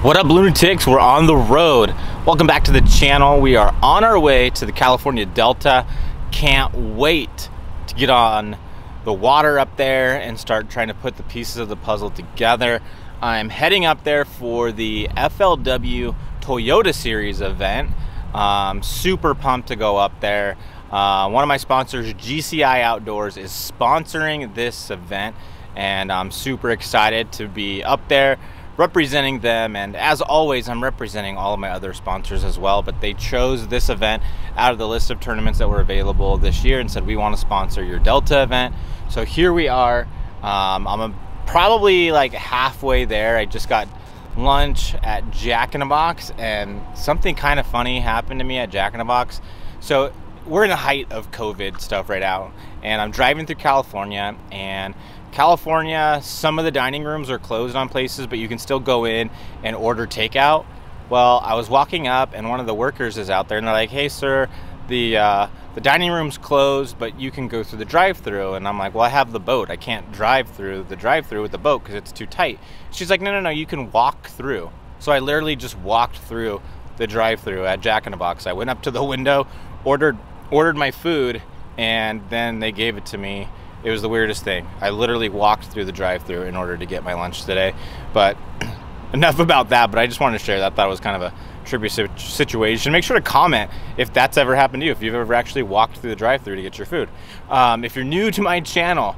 What up lunatics? We're on the road. Welcome back to the channel. We are on our way to the California Delta. Can't wait to get on the water up there and start trying to put the pieces of the puzzle together. I'm heading up there for the FLW Toyota Series event. Um, super pumped to go up there. Uh, one of my sponsors, GCI Outdoors, is sponsoring this event and I'm super excited to be up there representing them and as always I'm representing all of my other sponsors as well but they chose this event out of the list of tournaments that were available this year and said we want to sponsor your Delta event. So here we are. Um, I'm a, probably like halfway there. I just got lunch at Jack in the Box and something kind of funny happened to me at Jack in the Box. So we're in the height of COVID stuff right now and I'm driving through California and California, some of the dining rooms are closed on places, but you can still go in and order takeout. Well, I was walking up, and one of the workers is out there, and they're like, "Hey, sir, the uh, the dining room's closed, but you can go through the drive-through." And I'm like, "Well, I have the boat. I can't drive through the drive-through with the boat because it's too tight." She's like, "No, no, no. You can walk through." So I literally just walked through the drive-through at Jack in the Box. I went up to the window, ordered ordered my food, and then they gave it to me it was the weirdest thing. I literally walked through the drive-through in order to get my lunch today. But enough about that. But I just wanted to share that. That was kind of a trippy situation. Make sure to comment if that's ever happened to you. If you've ever actually walked through the drive-through to get your food. Um, if you're new to my channel,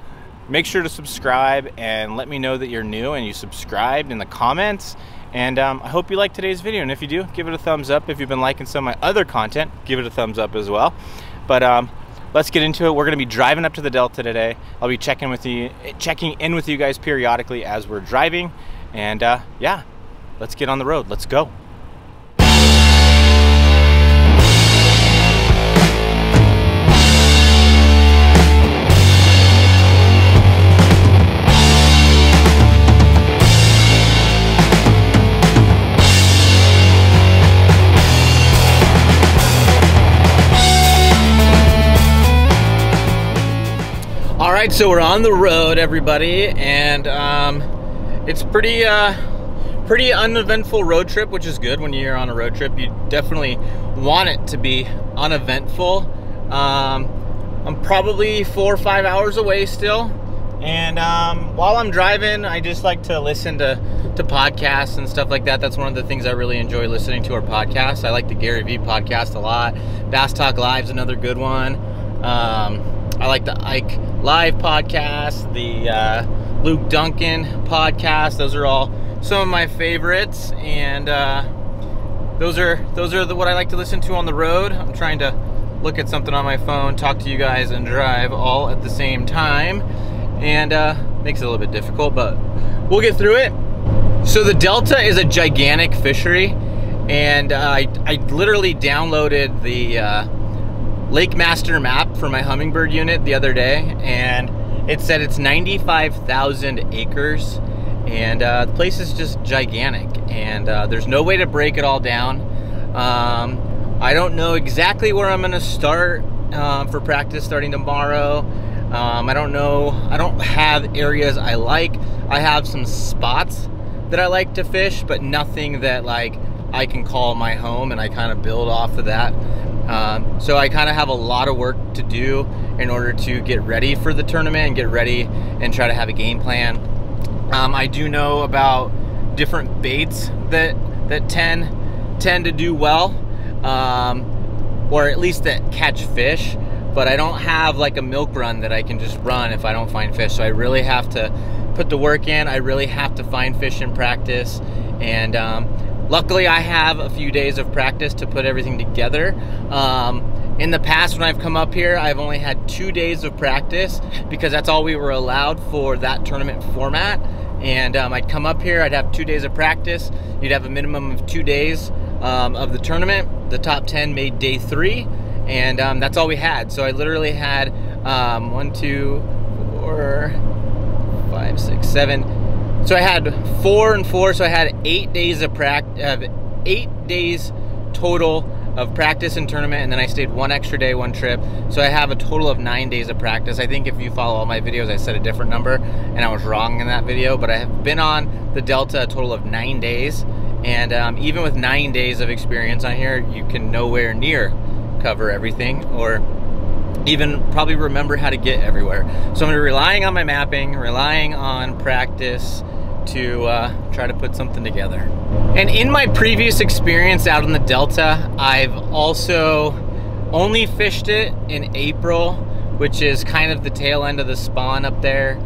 make sure to subscribe and let me know that you're new and you subscribed in the comments. And um, I hope you like today's video. And if you do, give it a thumbs up. If you've been liking some of my other content, give it a thumbs up as well. But um, let's get into it. We're going to be driving up to the Delta today. I'll be checking with you, checking in with you guys periodically as we're driving. And uh, yeah, let's get on the road. Let's go. Right, so we're on the road, everybody, and um, it's pretty, uh, pretty uneventful road trip, which is good when you're on a road trip. You definitely want it to be uneventful. Um, I'm probably four or five hours away still, and um, while I'm driving, I just like to listen to to podcasts and stuff like that. That's one of the things I really enjoy listening to. Our podcasts. I like the Gary Vee podcast a lot. Bass Talk Live's another good one. Um, I like the Ike Live podcast, the uh, Luke Dunkin podcast. Those are all some of my favorites, and uh, those are those are the, what I like to listen to on the road. I'm trying to look at something on my phone, talk to you guys, and drive all at the same time, and uh, makes it a little bit difficult, but we'll get through it. So the Delta is a gigantic fishery, and uh, I, I literally downloaded the uh, LakeMaster map for my Humminbird unit the other day, and it said it's 95,000 acres, and uh, the place is just gigantic, and uh, there's no way to break it all down. Um, I don't know exactly where I'm going to start uh, for practice starting tomorrow. Um, I don't know. I don't have areas I like. I have some spots that I like to fish, but nothing that like I can call my home, and I kind of build off of that. Um, so I kind of have a lot of work to do in order to get ready for the tournament and get ready and try to have a game plan. Um, I do know about different baits that that tend tend to do well, um, or at least that catch fish. But I don't have like a milk run that I can just run if I don't find fish. So I really have to put the work in. I really have to find fish in practice, and um, Luckily, I have a few days of practice to put everything together. Um, in the past, when I've come up here, I've only had two days of practice because that's all we were allowed for that tournament format. And um, I'd come up here, I'd have two days of practice. You'd have a minimum of two days um, of the tournament. The top 10 made day three, and um, that's all we had. So I literally had um, one, two, four, five, six, seven, so I had four and four, so I had eight days of practice, eight days total of practice and tournament, and then I stayed one extra day, one trip. So I have a total of nine days of practice. I think if you follow all my videos, I said a different number, and I was wrong in that video. But I have been on the Delta a total of nine days, And um, even with nine days of experience on here, you can nowhere near cover everything or even probably remember how to get everywhere. So I'm relying on my mapping, relying on practice to uh, try to put something together. And in my previous experience out in the Delta, I've also only fished it in April, which is kind of the tail end of the spawn up there.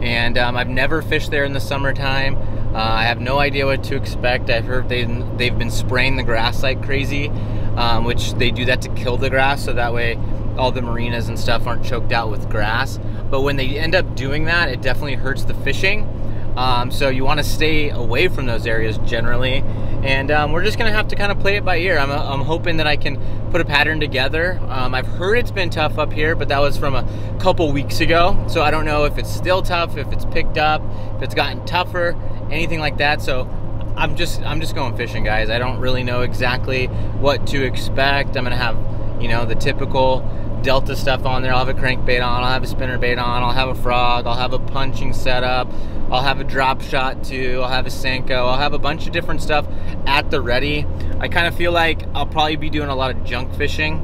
And um, I've never fished there in the summertime. Uh, I have no idea what to expect. I've heard they, they've been spraying the grass like crazy, um, which they do that to kill the grass so that way all the marinas and stuff aren't choked out with grass. But when they end up doing that, it definitely hurts the fishing. Um, so you want to stay away from those areas generally. And um, we're just going to have to kind of play it by ear. I'm, I'm hoping that I can put a pattern together. Um, I've heard it's been tough up here, but that was from a couple weeks ago. So I don't know if it's still tough, if it's picked up, if it's gotten tougher anything like that. So I'm just I'm just going fishing, guys. I don't really know exactly what to expect. I'm gonna have you know the typical Delta stuff on there. I'll have a crankbait on. I'll have a spinner bait on. I'll have a frog. I'll have a punching setup. I'll have a drop shot too. I'll have a Senko. I'll have a bunch of different stuff at the ready. I kind of feel like I'll probably be doing a lot of junk fishing.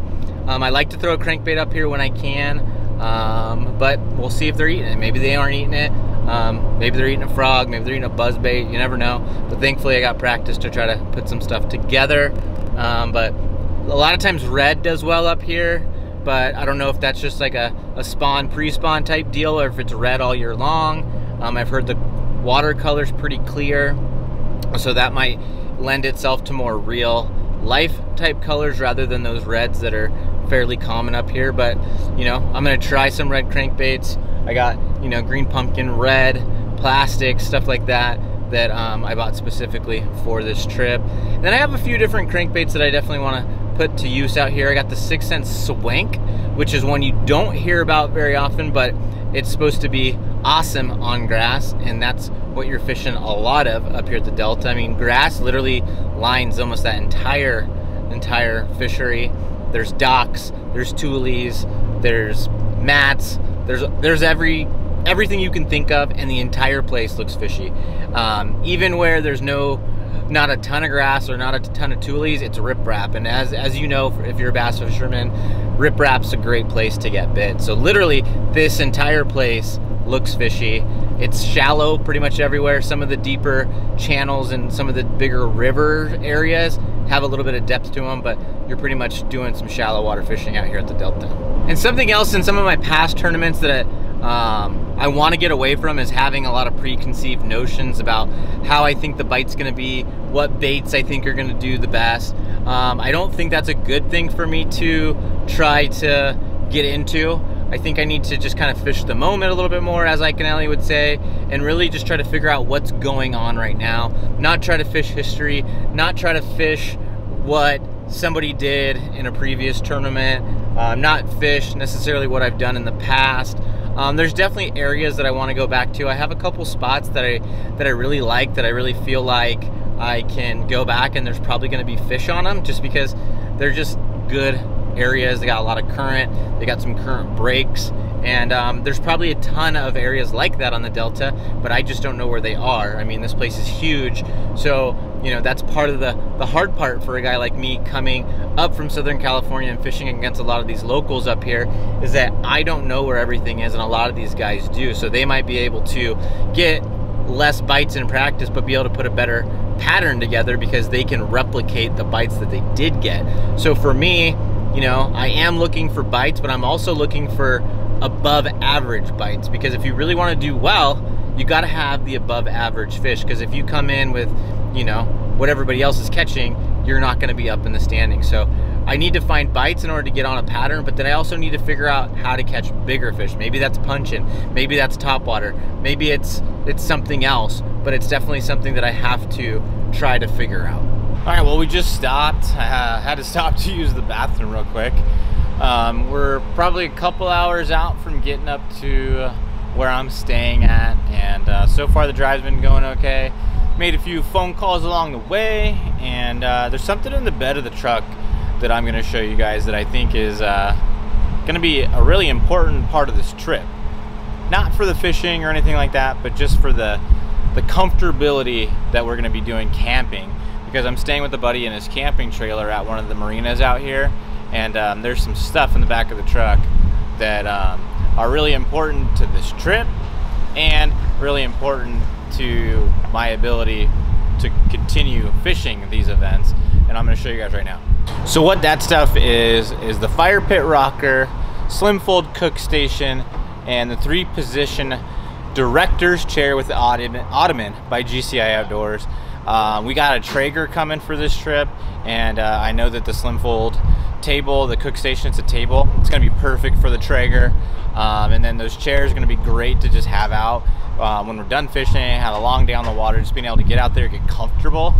Um, I like to throw a crankbait up here when I can, um, but we'll see if they're eating it. Maybe they aren't eating it. Um, maybe they're eating a frog, maybe they're eating a buzz bait, you never know. But thankfully I got practice to try to put some stuff together. Um, but a lot of times red does well up here, but I don't know if that's just like a, a spawn, pre-spawn type deal or if it's red all year long. Um, I've heard the watercolor's pretty clear, so that might lend itself to more real life type colors rather than those reds that are fairly common up here. But, you know, I'm gonna try some red crankbaits I got, you know, green pumpkin, red, plastic, stuff like that that um, I bought specifically for this trip. And then I have a few different crankbaits that I definitely want to put to use out here. I got the 6th Sense Swank, which is one you don't hear about very often, but it's supposed to be awesome on grass, and that's what you're fishing a lot of up here at the Delta. I mean, grass literally lines almost that entire entire fishery. There's docks, there's tules, there's mats, there's there's every everything you can think of, and the entire place looks fishy. Um, even where there's no not a ton of grass or not a ton of tules, it's riprap. And as as you know, if you're a bass fisherman, riprap's a great place to get bit. So literally, this entire place looks fishy. It's shallow pretty much everywhere. Some of the deeper channels and some of the bigger river areas have a little bit of depth to them, but you're pretty much doing some shallow water fishing out here at the Delta. And something else in some of my past tournaments that um, I want to get away from is having a lot of preconceived notions about how I think the bite's going to be, what baits I think are going to do the best. Um, I don't think that's a good thing for me to try to get into. I think I need to just kind of fish the moment a little bit more, as and would say, and really just try to figure out what's going on right now. Not try to fish history, not try to fish what somebody did in a previous tournament, uh, not fish necessarily what I've done in the past. Um, there's definitely areas that I want to go back to. I have a couple spots that I that I really like that I really feel like I can go back and there's probably going to be fish on them just because they're just good areas. They got a lot of current. They got some current breaks. And um, there's probably a ton of areas like that on the Delta, but I just don't know where they are. I mean, this place is huge. So, you know, that's part of the, the hard part for a guy like me coming up from Southern California and fishing against a lot of these locals up here is that I don't know where everything is, and a lot of these guys do. So they might be able to get less bites in practice, but be able to put a better pattern together because they can replicate the bites that they did get. So for me, you know, I am looking for bites, but I'm also looking for above average bites because if you really want to do well, you got to have the above average fish because if you come in with, you know, what everybody else is catching, you're not going to be up in the standing. So I need to find bites in order to get on a pattern, but then I also need to figure out how to catch bigger fish. Maybe that's punching, maybe that's topwater, maybe it's it's something else, but it's definitely something that I have to try to figure out. All right, well, we just stopped. I uh, had to stop to use the bathroom real quick. Um, we're probably a couple hours out from getting up to where I'm staying at, and uh, so far the drive's been going okay. Made a few phone calls along the way, and uh, there's something in the bed of the truck that I'm going to show you guys that I think is uh, going to be a really important part of this trip. Not for the fishing or anything like that, but just for the the comfortability that we're going to be doing camping because I'm staying with a buddy in his camping trailer at one of the marinas out here, and um, there's some stuff in the back of the truck that um, are really important to this trip and really important to my ability to continue fishing these events and I'm going to show you guys right now. So what that stuff is is the fire pit rocker, slim fold cook station and the three position director's chair with the ottoman, ottoman by GCI Outdoors. Uh, we got a Traeger coming for this trip and uh, I know that the slim fold table, the cook station, it's a table. It's gonna be perfect for the Traeger. Um, and then those chairs are gonna be great to just have out um, when we're done fishing, had a long day on the water, just being able to get out there, get comfortable.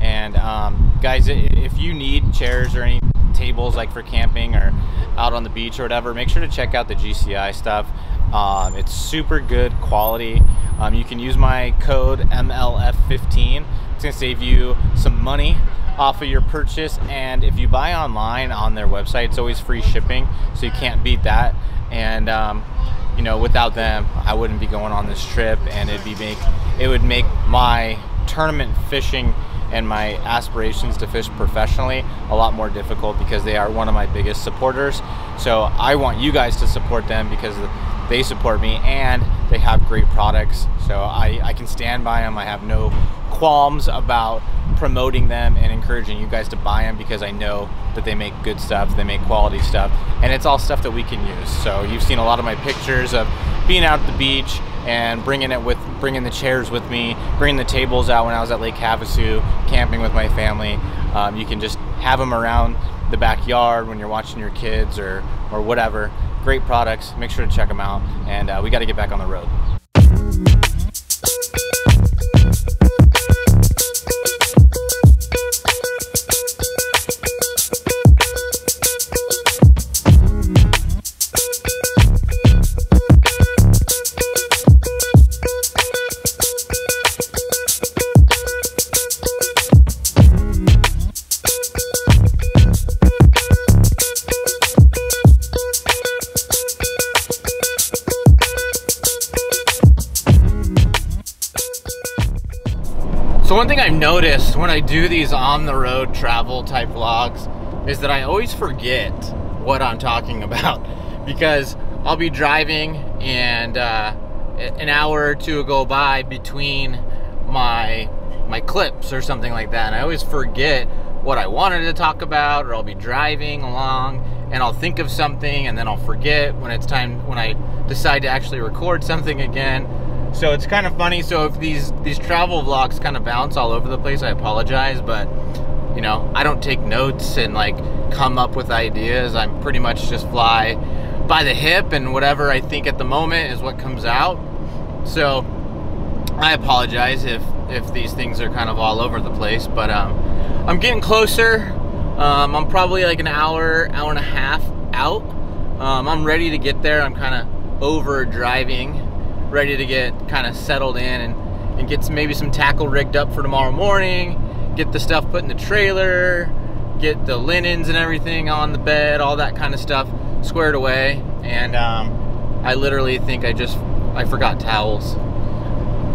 And um, guys, if you need chairs or any tables like for camping or out on the beach or whatever, make sure to check out the GCI stuff. Um, it's super good quality. Um, you can use my code MLF15. It's gonna save you some money off of your purchase. And if you buy online on their website, it's always free shipping, so you can't beat that. And um, you know, without them, I wouldn't be going on this trip, and it'd be make it would make my tournament fishing and my aspirations to fish professionally a lot more difficult because they are one of my biggest supporters. So I want you guys to support them because they support me and they have great products. So I, I can stand by them. I have no qualms about promoting them and encouraging you guys to buy them because I know that they make good stuff, they make quality stuff, and it's all stuff that we can use. So you've seen a lot of my pictures of being out at the beach and bringing it with, bringing the chairs with me, bringing the tables out when I was at Lake Havasu, camping with my family. Um, you can just have them around the backyard when you're watching your kids or, or whatever. Great products, make sure to check them out, and uh, we got to get back on the road. So one thing I've noticed when I do these on the road travel type vlogs is that I always forget what I'm talking about because I'll be driving and uh, an hour or two go by between my my clips or something like that. And I always forget what I wanted to talk about or I'll be driving along and I'll think of something and then I'll forget when it's time when I decide to actually record something again so it's kind of funny. So if these these travel vlogs kind of bounce all over the place, I apologize, but you know, I don't take notes and like come up with ideas. I'm pretty much just fly by the hip and whatever I think at the moment is what comes out. So I apologize if if these things are kind of all over the place, but um, I'm getting closer. Um, I'm probably like an hour, hour and a half out. Um, I'm ready to get there. I'm kind of over driving ready to get kind of settled in and, and get some, maybe some tackle rigged up for tomorrow morning, get the stuff put in the trailer, get the linens and everything on the bed, all that kind of stuff squared away. And um, I literally think I just, I forgot towels.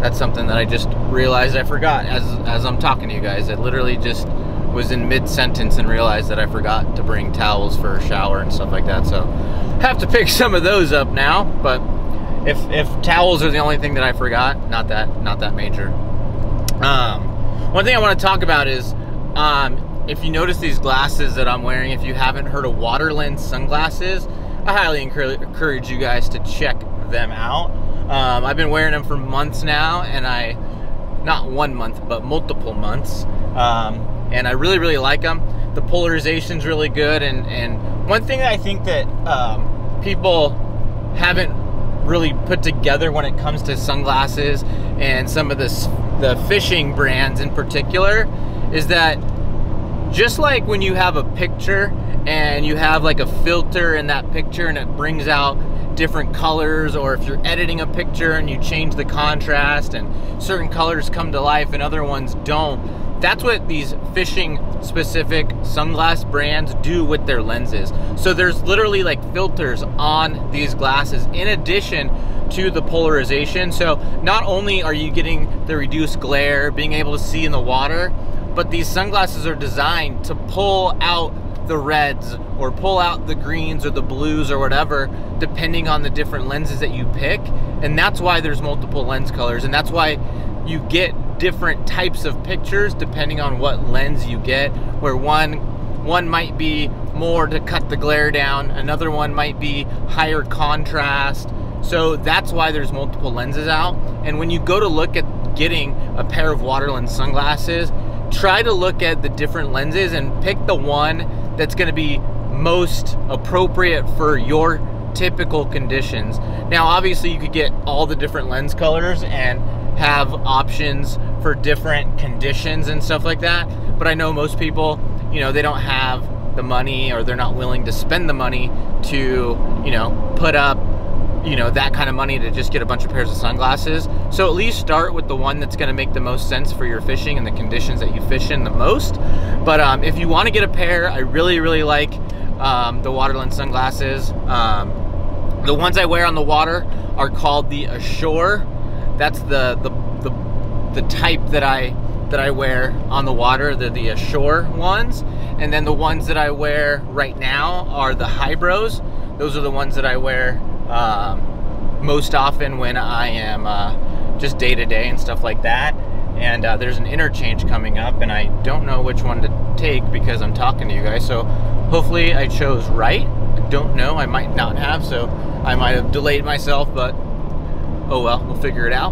That's something that I just realized I forgot as, as I'm talking to you guys. I literally just was in mid-sentence and realized that I forgot to bring towels for a shower and stuff like that. So have to pick some of those up now, but if if towels are the only thing that I forgot, not that not that major. Um, one thing I want to talk about is um, if you notice these glasses that I'm wearing, if you haven't heard of Waterland sunglasses, I highly encourage you guys to check them out. Um, I've been wearing them for months now, and I, not one month, but multiple months, um, and I really, really like them. The polarization's really good, and, and one thing that I think that um, people haven't really put together when it comes to sunglasses and some of this the fishing brands in particular is that just like when you have a picture and you have like a filter in that picture and it brings out different colors or if you're editing a picture and you change the contrast and certain colors come to life and other ones don't that's what these fishing specific sunglass brands do with their lenses. So there's literally like filters on these glasses in addition to the polarization. So not only are you getting the reduced glare, being able to see in the water, but these sunglasses are designed to pull out the reds or pull out the greens or the blues or whatever depending on the different lenses that you pick and that's why there's multiple lens colors and that's why you get different types of pictures depending on what lens you get where one one might be more to cut the glare down another one might be higher contrast so that's why there's multiple lenses out and when you go to look at getting a pair of waterland sunglasses try to look at the different lenses and pick the one that's going to be most appropriate for your typical conditions. Now, obviously, you could get all the different lens colors and have options for different conditions and stuff like that. But I know most people, you know, they don't have the money or they're not willing to spend the money to, you know, put up you know that kind of money to just get a bunch of pairs of sunglasses. So at least start with the one that's going to make the most sense for your fishing and the conditions that you fish in the most. But um, if you want to get a pair i really really like um, the waterland sunglasses. Um, the ones i wear on the water are called the Ashor that's the the, the, the type that i that i wear on the water they're the Ashor ones and then the ones that i wear right now are the hybros those are the ones that i wear um, most often when I am uh, just day to day and stuff like that. And uh, there's an interchange coming up, and I don't know which one to take because I'm talking to you guys. So hopefully I chose right. I don't know. I might not have, so I might have delayed myself, but oh well, we'll figure it out.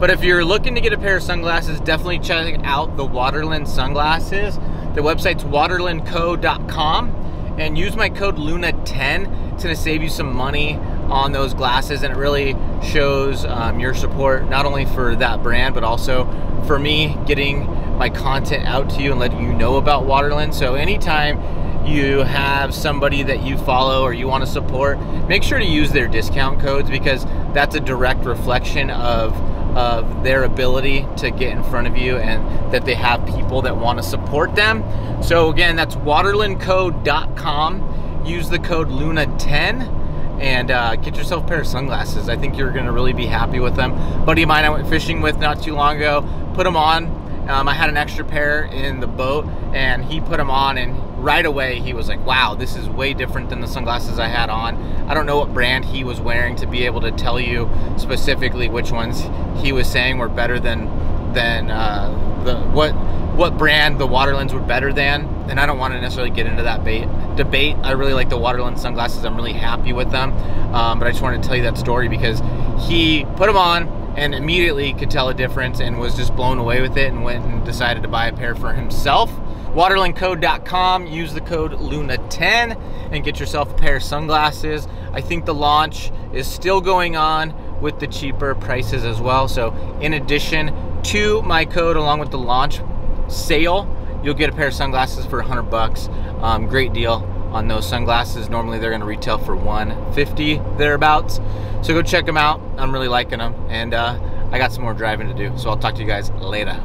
But if you're looking to get a pair of sunglasses, definitely check out the Waterland sunglasses. The website's waterlandco.com and use my code LUNA10. It's to save you some money on those glasses and it really shows um, your support not only for that brand but also for me getting my content out to you and letting you know about Waterland so anytime you have somebody that you follow or you want to support make sure to use their discount codes because that's a direct reflection of of their ability to get in front of you and that they have people that want to support them so again that's waterlandco.com use the code luna10 and uh, get yourself a pair of sunglasses. I think you're going to really be happy with them. buddy of mine I went fishing with not too long ago, put them on. Um, I had an extra pair in the boat and he put them on and right away he was like, wow, this is way different than the sunglasses I had on. I don't know what brand he was wearing to be able to tell you specifically which ones he was saying were better than than uh, the what what brand the Waterlands were better than, and I don't want to necessarily get into that bait, debate. I really like the Waterland sunglasses. I'm really happy with them, um, but I just wanted to tell you that story because he put them on and immediately could tell a difference and was just blown away with it and went and decided to buy a pair for himself. waterlandco.com, use the code LUNA10 and get yourself a pair of sunglasses. I think the launch is still going on with the cheaper prices as well. So in addition to my code along with the launch sale, you'll get a pair of sunglasses for 100 bucks. Um, great deal on those sunglasses. Normally they're gonna retail for 150 thereabouts. So go check them out. I'm really liking them. And uh, I got some more driving to do. So I'll talk to you guys later.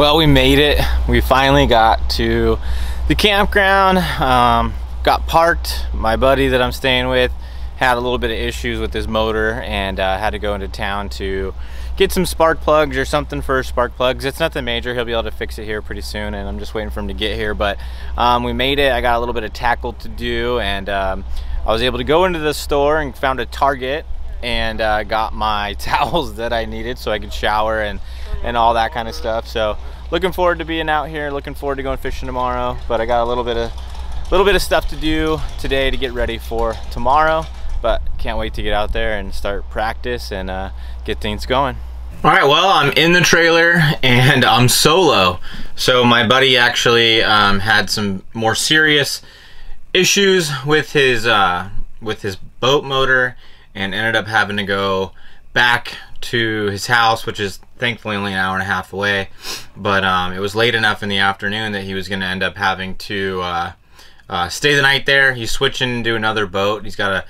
Well, we made it. We finally got to the campground. Um, got parked. My buddy that I'm staying with had a little bit of issues with his motor and uh, had to go into town to get some spark plugs or something for spark plugs. It's nothing major. He'll be able to fix it here pretty soon and I'm just waiting for him to get here. But um, we made it. I got a little bit of tackle to do and um, I was able to go into the store and found a Target and uh, got my towels that I needed so I could shower and, and all that kind of stuff. So looking forward to being out here, looking forward to going fishing tomorrow. But I got a little bit of little bit of stuff to do today to get ready for tomorrow. But can't wait to get out there and start practice and uh, get things going. All right, well, I'm in the trailer and I'm solo. So my buddy actually um, had some more serious issues with his uh, with his boat motor and ended up having to go back to his house, which is thankfully only an hour and a half away. But um, it was late enough in the afternoon that he was going to end up having to uh, uh, stay the night there. He's switching to another boat. He's got to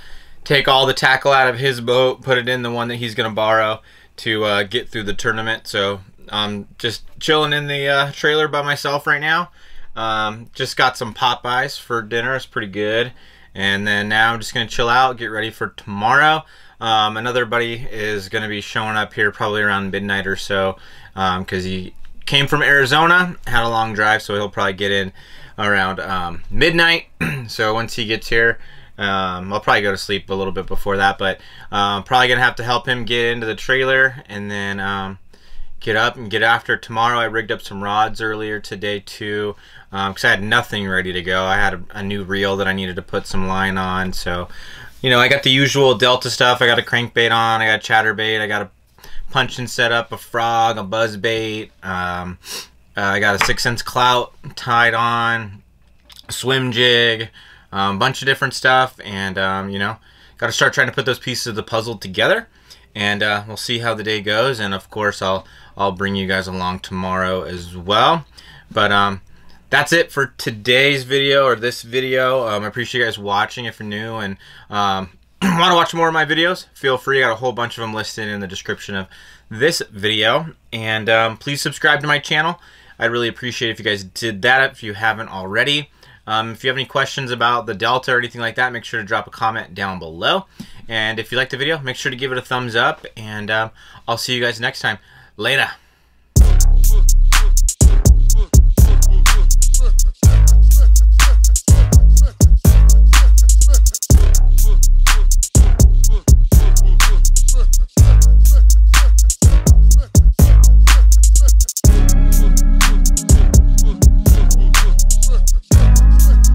take all the tackle out of his boat, put it in the one that he's going to borrow to uh, get through the tournament. So I'm just chilling in the uh, trailer by myself right now. Um, just got some Popeyes for dinner. It's pretty good. And then now I'm just going to chill out, get ready for tomorrow. Um, another buddy is going to be showing up here probably around midnight or so because um, he came from Arizona, had a long drive, so he'll probably get in around um, midnight. so once he gets here, um, I'll probably go to sleep a little bit before that, but um, probably gonna have to help him get into the trailer and then um, get up and get after tomorrow. I rigged up some rods earlier today too because um, I had nothing ready to go. I had a, a, new reel that I needed to put some line on, so you know I got the usual Delta stuff. I got a crankbait on, I got a chatterbait, I got a punching setup, a frog, a buzz bait. Um, uh, I got a six inch clout tied on, swim jig a um, bunch of different stuff, and um, you know, got to start trying to put those pieces of the puzzle together. And uh, we'll see how the day goes, and of course, I'll I'll bring you guys along tomorrow as well. But um, that's it for today's video or this video. Um, I appreciate you guys watching if you're new and um, want to watch more of my videos. Feel free. I got a whole bunch of them listed in the description of this video. And um, please subscribe to my channel. I'd really appreciate if you guys did that if you haven't already. Um, if you have any questions about the Delta or anything like that, make sure to drop a comment down below. And if you liked the video, make sure to give it a thumbs up. And uh, I'll see you guys next time. Later.